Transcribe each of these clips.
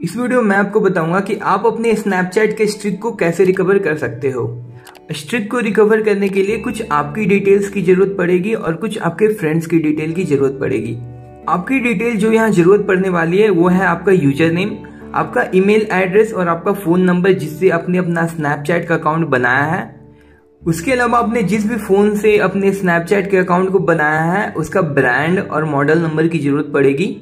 इस वीडियो में आपको बताऊँगा कि आप अपने स्नैपचैट के स्ट्रिक को कैसे रिकवर कर सकते हो। स्ट्रिक को रिकवर करने के लिए कुछ आपकी डिटेल्स की ज़रूरत पड़ेगी और कुछ आपके फ्रेंड्स की डिटेल की ज़रूरत पड़ेगी। आपकी डिटेल जो यहाँ ज़रूरत पड़ने वाली है, वो है आपका यूज़र नेम आपका ईमेल एड्रेस और आपका फ़ोन नंबर जिससे आपने अपना स्नैपचैट का अकाउंट बनाया है। उसके अलावा आपने जिस भी फ़ोन से अपने स्नैपचैट के अकाउंट को बनाया है, उसका ब्रांड और मॉडल नंबर की ज़रूरत पड़ेगी।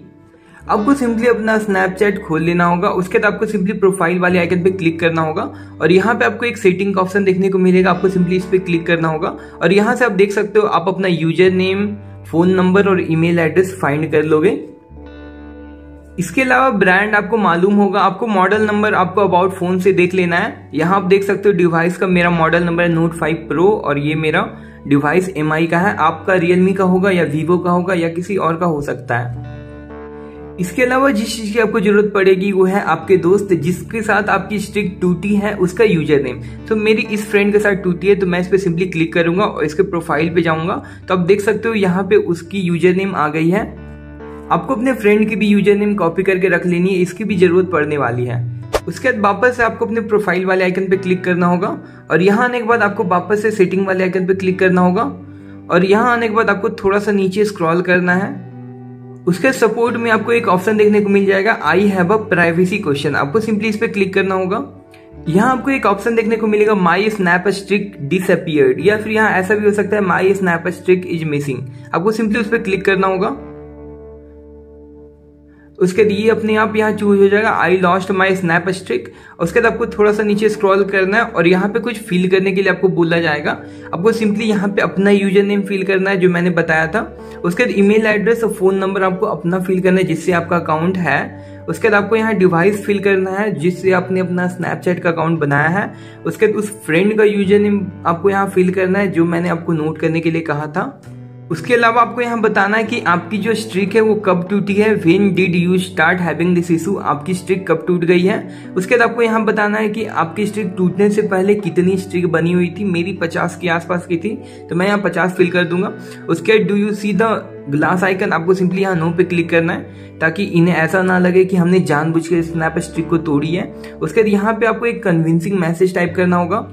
आपको सिंपली अपना स्नैपचैट खोल लेना होगा, उसके बाद आपको सिंपली प्रोफ़ाइल वाले आइकन पे क्लिक करना होगा, और यहाँ पे आपको एक सेटिंग का ऑप्शन देखने को मिलेगा, आपको सिंपली इस पे क्लिक करना होगा, और यहाँ से आप देख सकते हो, आप अपना यूज़र नेम फ़ोन नंबर और ईमेल एड्रेस फाइंड कर लोगे। इसके अलावा ब्रांड आपको मालूम होगा, आपको मॉडल नंबर आपको अबाउट फ़ोन से देख लेना है। यहाँ आप देख सकते हो डिवाइस का मेरा मॉडल नंबर है नोट फाइव प्रो और ये मेरा डिवाइस एमआई का है। आपका रियलमी का होगा या वीवो का होगा या किसी और का हो सकता है। इसके अलावा जिस चीज़ की आपको ज़रूरत पड़ेगी, वो है आपके दोस्त, जिसके साथ आपकी स्ट्रिक टूटी है, उसका यूज़र नेम तो मेरी इस फ्रेंड के साथ टूटी है तो मैं इस पर सिंपली क्लिक करूँगा और इसके प्रोफ़ाइल पे जाऊँगा। तो आप देख सकते हो, यहाँ पे उसकी यूज़र नेम आ गई है। आपको अपने फ्रेंड की भी यूज़र नेम कॉपी करके रख लेनी है, इसकी भी ज़रूरत पड़ने वाली है। उसके बाद वापस से आपको अपने प्रोफ़ाइल वाले आइकन पे क्लिक करना होगा। और यहाँ आने के बाद आपको वापस से सेटिंग वाले आइकन पे क्लिक करना होगा। और यहाँ आने के बाद आपको थोड़ा सा नीचे स्क्रॉल करना है। उसके सपोर्ट में आपको एक ऑप्शन देखने को मिल जाएगा I have a privacy question आपको सिंपली इस पर क्लिक करना होगा। यहाँ आपको एक ऑप्शन देखने को मिलेगा माई स्नैप स्ट्रिक डिसअपियर्ड या फिर यहाँ ऐसा भी हो सकता है my snap streak is missing आपको सिंपली उस पर क्लिक करना होगा। उसके बाद ये अपने आप यहाँ चूज़ हो जाएगा I lost my snap streak उसके बाद आपको थोड़ा सा नीचे स्क्रॉल करना है और यहाँ पे कुछ फिल करने के लिए आपको बोला जाएगा। आपको सिंपली यहाँ पे अपना यूज़र नेम फिल करना है जो मैंने बताया था। उसके बाद ईमेल एड्रेस और फ़ोन नंबर आपको अपना फिल करना है जिससे आपका अकाउंट है। उसके बाद आपको यहाँ डिवाइस फिल करना है जिससे आपने अपना स्नैपचैट का अकाउंट बनाया है। उसके बाद उस फ्रेंड का यूज़र नेम आपको यहाँ फिल करना है जो मैंने आपको नोट करने के लिए कहा था। उसके अलावा आपको यहाँ बताना है कि आपकी जो स्ट्रिक है वो कब टूटी है? When did you start having this issue आपकी स्ट्रिक कब टूट गई है? उसके बाद आपको यहाँ बताना है कि आपकी स्ट्रिक टूटने से पहले कितनी स्ट्रिक बनी हुई थी? मेरी पचास के आसपास की थी तो मैं यहाँ पचास फिल कर दूँगा। उसके do you see the glass icon आपको सिंपली यहाँ नो पे क्लिक करना है, ताकि इन्हें ऐसा ना लगे कि हमने जानबूझ के स्नैप स्ट्रिक को तोड़ी है। उसके बाद यहाँ पे आपको एक कन्विंसिंग मैसेज टाइप करना होगा।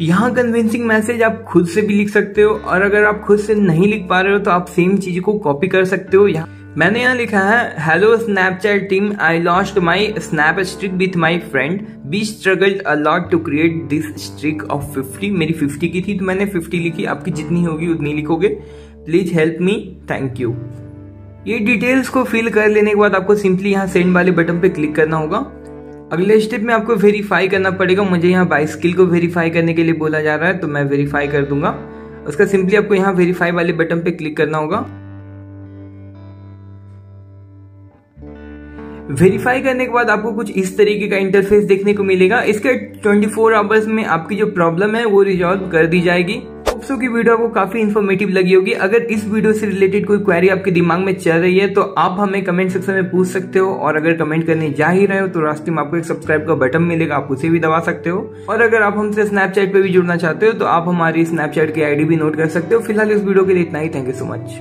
यहाँ कन्विंसिंग मैसेज आप खुद से भी लिख सकते हो, और अगर आप खुद से नहीं लिख पा रहे हो तो आप सेम चीज़ को कॉपी कर सकते हो। यहाँ मैंने यहाँ लिखा है hello Snapchat team I lost my snap streak with my friend we struggled a lot to create this streak of 50 मेरी 50 की थी तो मैंने 50 लिखी। आपकी जितनी होगी, उतनी लिखोगे। Please help me thank you ये डिटेल्स को फिल कर लेने के बाद आपको सिंपली यहाँ सेंड वाले बटन पे क्लिक करना होगा। अगले स्टेप में आपको वेरीफाई करना पड़ेगा। मुझे यहाँ बाई स्किल को वेरीफाई करने के लिए बोला जा रहा है तो मैं वेरीफाई कर दूँगा। उसका सिंपली आपको यहाँ वेरीफाई वाले बटन पे क्लिक करना होगा। वेरीफाई करने के बाद आपको कुछ इस तरीके का इंटरफेस देखने को मिलेगा। इसके 24 फोर आवर्स में आपकी जो प्रॉब्लम है, वो रिजॉल्व कर दी जाएगी। होप्सो की वीडियो आपको काफ़ी इन्फॉर्मेटिव लगी होगी। अगर इस वीडियो से रिलेटेड कोई क्वेरी आपके दिमाग में चल रही है तो आप हमें कमेंट सेक्शन में पूछ सकते हो। और अगर कमेंट करने जा ही रहे हो तो रास्ते में आपको एक सब्सक्राइब का बटन मिलेगा। आप उसे भी दबा सकते हो। और अगर आप हमसे स्नैपचैट पर भी जुड़ना चाहते हो तो आप हमारी स्नैपचैट की आईडी भी नोट कर सकते हो। फ़िलहाल इस वीडियो के लिए इतना ही। Thank you so much